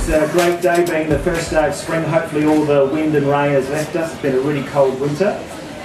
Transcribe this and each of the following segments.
It's a great day being the first day of spring. Hopefully all the wind and rain has left us. It's been a really cold winter.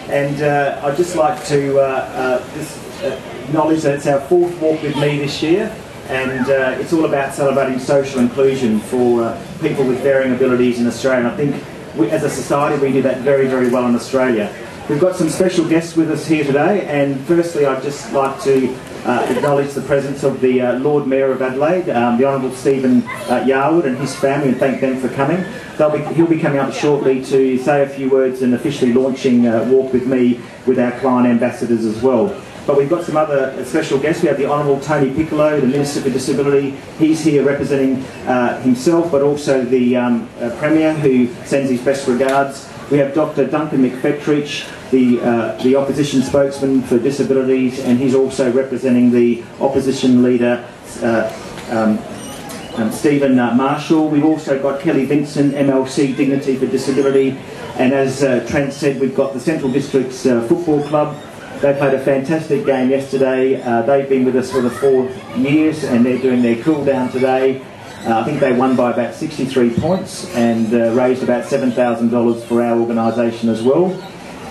And uh, I'd just like to uh, uh, just, uh, acknowledge that it's our fourth Walk With Me this year. And uh, it's all about celebrating social inclusion for uh, people with varying abilities in Australia. And I think we, as a society we do that very, very well in Australia. We've got some special guests with us here today. And firstly I'd just like to uh, acknowledge the presence of the uh, Lord Mayor of Adelaide, um, the Honourable Stephen uh, Yarwood and his family, and thank them for coming. Be, he'll be coming up shortly to say a few words and officially launching uh, Walk With Me with our client ambassadors as well. But we've got some other special guests. We have the Honourable Tony Piccolo, the Minister for Disability. He's here representing uh, himself, but also the um, uh, Premier, who sends his best regards. We have Dr. Duncan McFetridge, the, uh, the opposition spokesman for disabilities, and he's also representing the opposition leader, uh, um, um, Stephen uh, Marshall. We've also got Kelly Vincent, MLC Dignity for Disability, and as uh, Trent said, we've got the Central District's uh, Football Club. They played a fantastic game yesterday. Uh, they've been with us for the four years, and they're doing their cool down today. I think they won by about 63 points and raised about $7,000 for our organisation as well.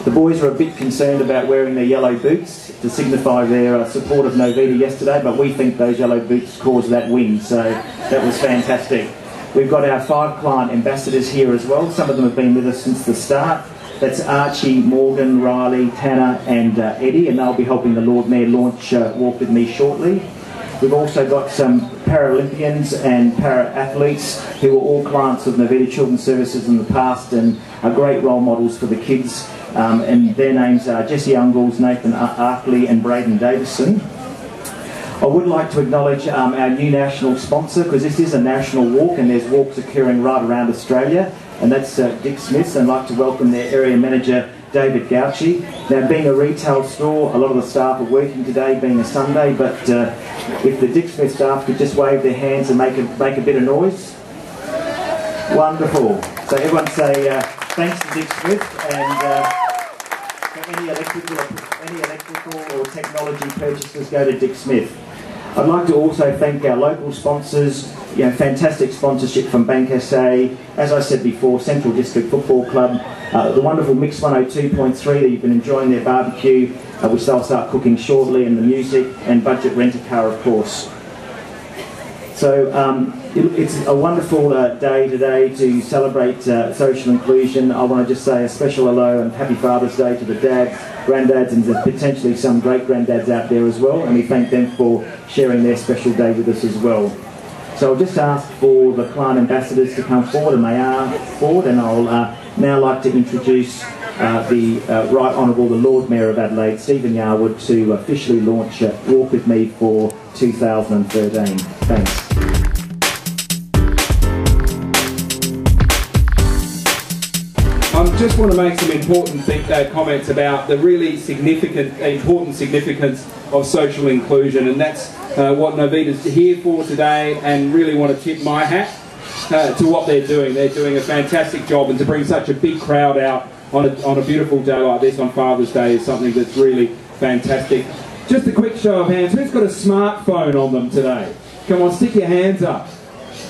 The boys were a bit concerned about wearing their yellow boots to signify their uh, support of Novita yesterday, but we think those yellow boots caused that win, so that was fantastic. We've got our five client ambassadors here as well. Some of them have been with us since the start. That's Archie, Morgan, Riley, Tanner, and uh, Eddie, and they'll be helping the Lord Mayor launch uh, Walk With Me shortly. We've also got some Paralympians and para-athletes who were all clients of Novita Children's Services in the past and are great role models for the kids um, and their names are Jesse Ungles, Nathan Arkley and Braden Davison. I would like to acknowledge um, our new national sponsor because this is a national walk and there's walks occurring right around Australia and that's uh, Dick Smiths and I'd like to welcome their area manager David Gauchi. Now being a retail store, a lot of the staff are working today being a Sunday but uh, if the Dick Smith staff could just wave their hands and make a, make a bit of noise. Wonderful. So everyone say uh, thanks to Dick Smith and uh, any electrical, any electrical or technology purchases go to Dick Smith. I'd like to also thank our local sponsors, you know, fantastic sponsorship from Bank SA, as I said before, Central District Football Club, uh, the wonderful Mix 102.3 that you've been enjoying their barbecue, uh, which they'll start cooking shortly, and the music, and Budget Rent-A-Car, of course. So um, it's a wonderful uh, day today to celebrate uh, social inclusion. I want to just say a special hello and happy Father's Day to the dads, granddads, and potentially some great granddads out there as well. And we thank them for sharing their special day with us as well. So I'll just ask for the client ambassadors to come forward, and they are forward. And I'll uh, now like to introduce uh, the uh, Right Honourable the Lord Mayor of Adelaide, Stephen Yarwood, to officially launch uh, Walk With Me for 2013. Thanks. Just want to make some important uh, comments about the really significant, important significance of social inclusion, and that's uh, what Novita's here for today, and really want to tip my hat uh, to what they're doing. They're doing a fantastic job, and to bring such a big crowd out on a, on a beautiful day like this on Father's Day is something that's really fantastic. Just a quick show of hands. Who's got a smartphone on them today? Come on, stick your hands up.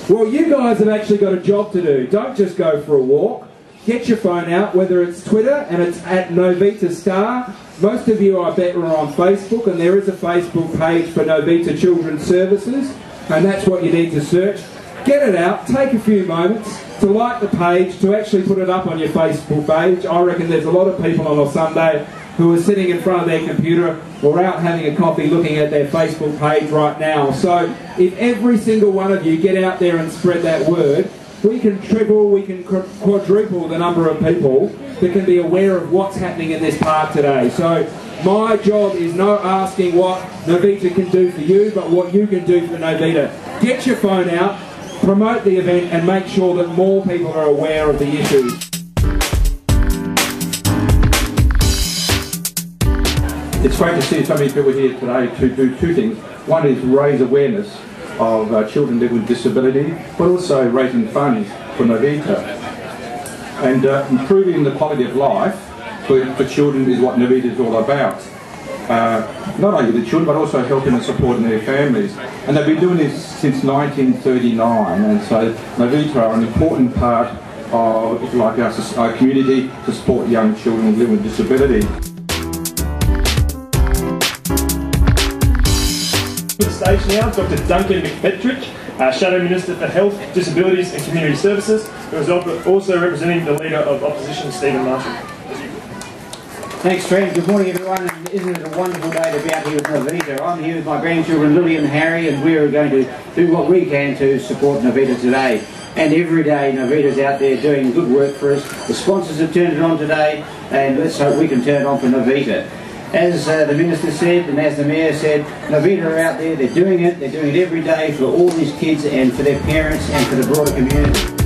Well, you guys have actually got a job to do. Don't just go for a walk get your phone out, whether it's Twitter and it's at Novita Star. Most of you, I bet, are on Facebook, and there is a Facebook page for Novita Children's Services, and that's what you need to search. Get it out, take a few moments to like the page, to actually put it up on your Facebook page. I reckon there's a lot of people on a Sunday who are sitting in front of their computer or out having a coffee looking at their Facebook page right now. So if every single one of you get out there and spread that word, we can triple, we can quadruple the number of people that can be aware of what's happening in this park today. So my job is not asking what Novita can do for you, but what you can do for Novita. Get your phone out, promote the event, and make sure that more people are aware of the issues. It's great to see so many people here today to do two things. One is raise awareness of uh, children living with disability, but also raising funds for Novita. And uh, improving the quality of life for, for children is what Novita is all about. uh, not only the children but also helping and supporting their families. And they've been doing this since 1939 and so Novita are an important part of like our, our community to support young children living with disability. Stage now, Dr. Duncan McFetridge, uh, Shadow Minister for Health, Disabilities and Community Services, who is also representing the Leader of Opposition, Stephen Marshall. Thanks, Trent. Good morning, everyone. Isn't it a wonderful day to be out here with Novita? I'm here with my grandchildren, Lily and Harry, and we are going to do what we can to support Novita today. And every day, Novita's out there doing good work for us. The sponsors have turned it on today, and let's hope we can turn it on for Novita. As uh, the Minister said, and as the Mayor said, Novita are out there, they're doing it, they're doing it every day for all these kids and for their parents and for the broader community.